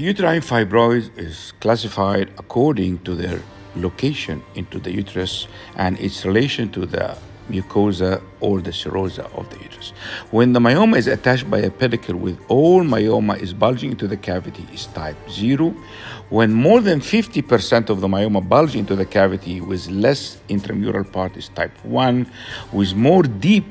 uterine fibroid is classified according to their location into the uterus and its relation to the mucosa or the serosa of the uterus. When the myoma is attached by a pedicle with all myoma is bulging into the cavity is type 0. When more than 50% of the myoma bulge into the cavity with less intramural part is type 1. With more deep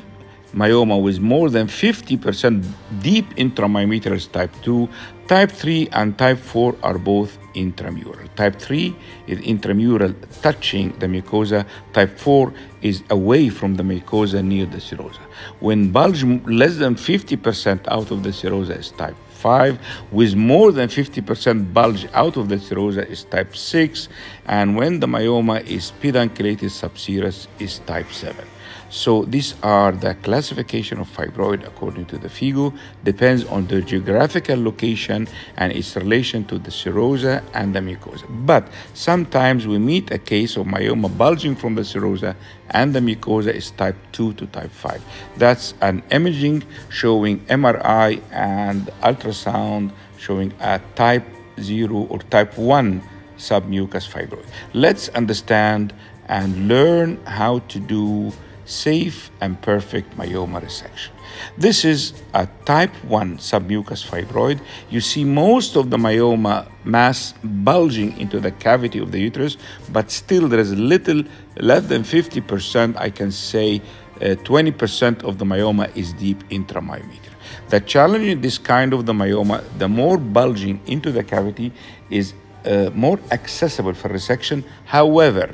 myoma with more than 50% deep intramyometrial is type 2. Type 3 and type 4 are both intramural. Type 3 is intramural touching the mucosa. Type 4 is away from the mucosa near the serosa. When bulge less than 50% out of the serosa is type 5, with more than 50% bulge out of the serosa is type 6, and when the myoma is pedunculated subserous is type 7. So these are the classification of fibroid according to the FIGO, depends on the geographical location and its relation to the serosa and the mucosa. But sometimes we meet a case of myoma bulging from the serosa and the mucosa is type 2 to type 5. That's an imaging showing MRI and ultrasound showing a type 0 or type 1 submucous fibroid. Let's understand and learn how to do safe and perfect myoma resection. This is a type 1 submucous fibroid. You see most of the myoma mass bulging into the cavity of the uterus, but still there is little, less than 50%, I can say uh, 20% of the myoma is deep intramyometer. The challenge in this kind of the myoma, the more bulging into the cavity is uh, more accessible for resection. However,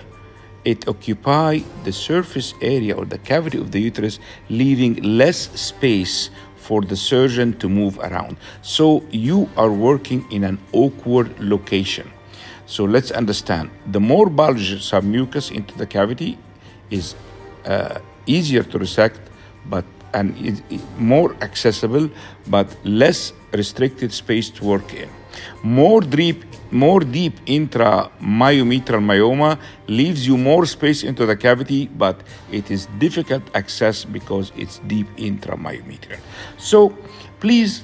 it occupy the surface area or the cavity of the uterus, leaving less space for the surgeon to move around. So you are working in an awkward location. So let's understand the more bulge submucous into the cavity is uh, easier to resect, but and it, it more accessible, but less restricted space to work in. More deep, more deep intramyometrial myoma leaves you more space into the cavity, but it is difficult access because it's deep intramyometrial. So please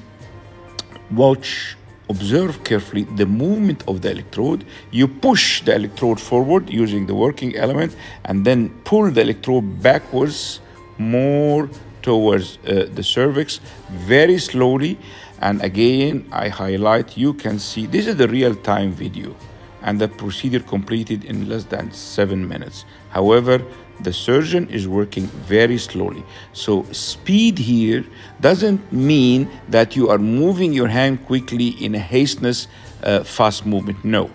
watch observe carefully the movement of the electrode. You push the electrode forward using the working element and then pull the electrode backwards more towards uh, the cervix very slowly and again, I highlight, you can see, this is the real-time video and the procedure completed in less than seven minutes. However, the surgeon is working very slowly. So speed here doesn't mean that you are moving your hand quickly in a hasteness, uh, fast movement. No.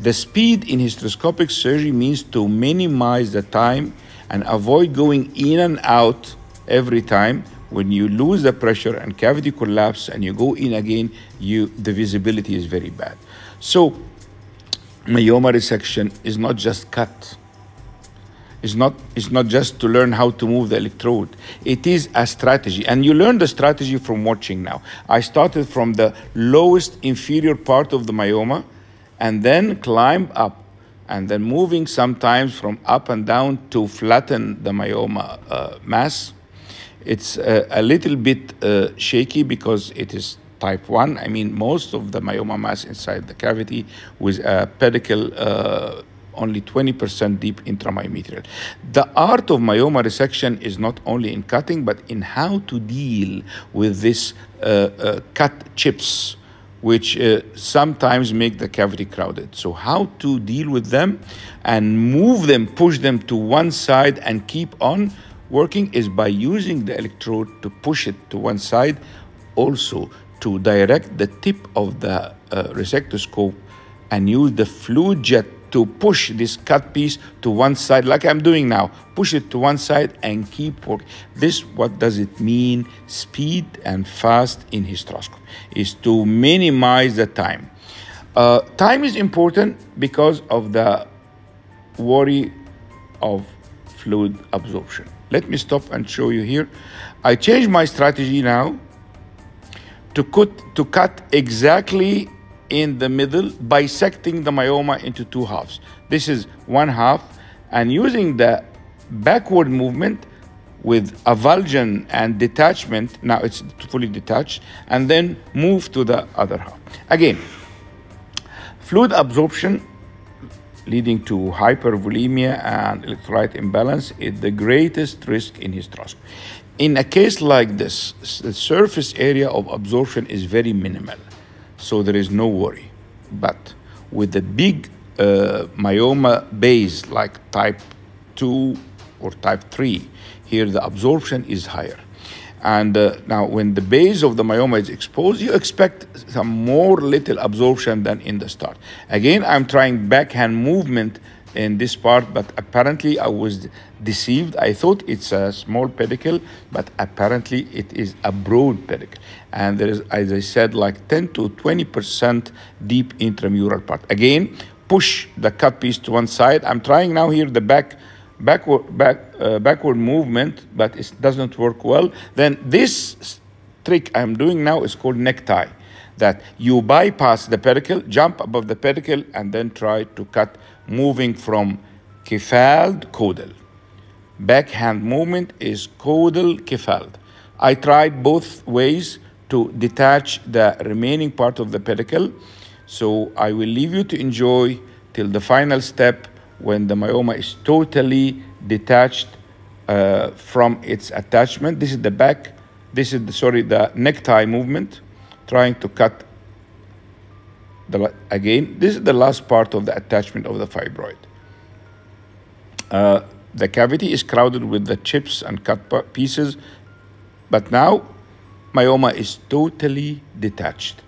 The speed in hysteroscopic surgery means to minimize the time and avoid going in and out every time when you lose the pressure and cavity collapse and you go in again, you the visibility is very bad. So myoma resection is not just cut. It's not, it's not just to learn how to move the electrode. It is a strategy. And you learn the strategy from watching now. I started from the lowest inferior part of the myoma and then climb up and then moving sometimes from up and down to flatten the myoma uh, mass it's a, a little bit uh, shaky because it is type 1. I mean, most of the myoma mass inside the cavity with a pedicle uh, only 20% deep intramyometrial. The art of myoma resection is not only in cutting, but in how to deal with this uh, uh, cut chips, which uh, sometimes make the cavity crowded. So how to deal with them and move them, push them to one side and keep on working is by using the electrode to push it to one side, also to direct the tip of the uh, and use the fluid jet to push this cut piece to one side like I'm doing now. Push it to one side and keep working. This, what does it mean? Speed and fast in hysteroscopy is to minimize the time. Uh, time is important because of the worry of fluid absorption. Let me stop and show you here. I changed my strategy now to cut, to cut exactly in the middle, bisecting the myoma into two halves. This is one half, and using the backward movement with avulsion and detachment, now it's fully detached, and then move to the other half. Again, Fluid absorption leading to hypervolemia and electrolyte imbalance is the greatest risk in hysteroscopy. In a case like this, the surface area of absorption is very minimal, so there is no worry. But with the big uh, myoma base like type 2 or type 3, here the absorption is higher. And uh, now, when the base of the myoma is exposed, you expect some more little absorption than in the start. Again, I'm trying backhand movement in this part, but apparently I was deceived. I thought it's a small pedicle, but apparently it is a broad pedicle. And there is, as I said, like 10 to 20% deep intramural part. Again, push the cut piece to one side. I'm trying now here the back backward, back, uh, backward movement, but it doesn't work well, then this trick I'm doing now is called necktie. That you bypass the pedicle, jump above the pedicle, and then try to cut, moving from cephalad caudal. Backhand movement is caudal cephalad. I tried both ways to detach the remaining part of the pedicle. So I will leave you to enjoy till the final step when the myoma is totally detached uh, from its attachment. This is the back, this is the, sorry, the necktie movement, trying to cut the, again, this is the last part of the attachment of the fibroid. Uh, the cavity is crowded with the chips and cut pieces, but now myoma is totally detached.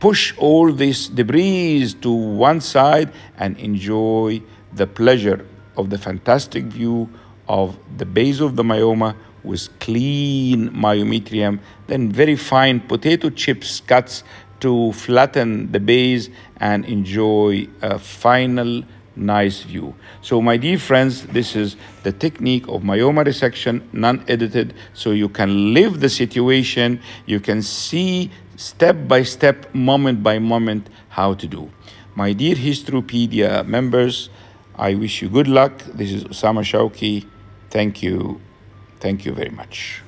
Push all this debris to one side and enjoy the pleasure of the fantastic view of the base of the myoma with clean myometrium, then very fine potato chips cuts to flatten the base and enjoy a final nice view. So my dear friends, this is the technique of myoma resection, non-edited, so you can live the situation, you can see step by step, moment by moment, how to do. My dear Hysteropedia members, I wish you good luck. This is Osama Shawki. Thank you. Thank you very much.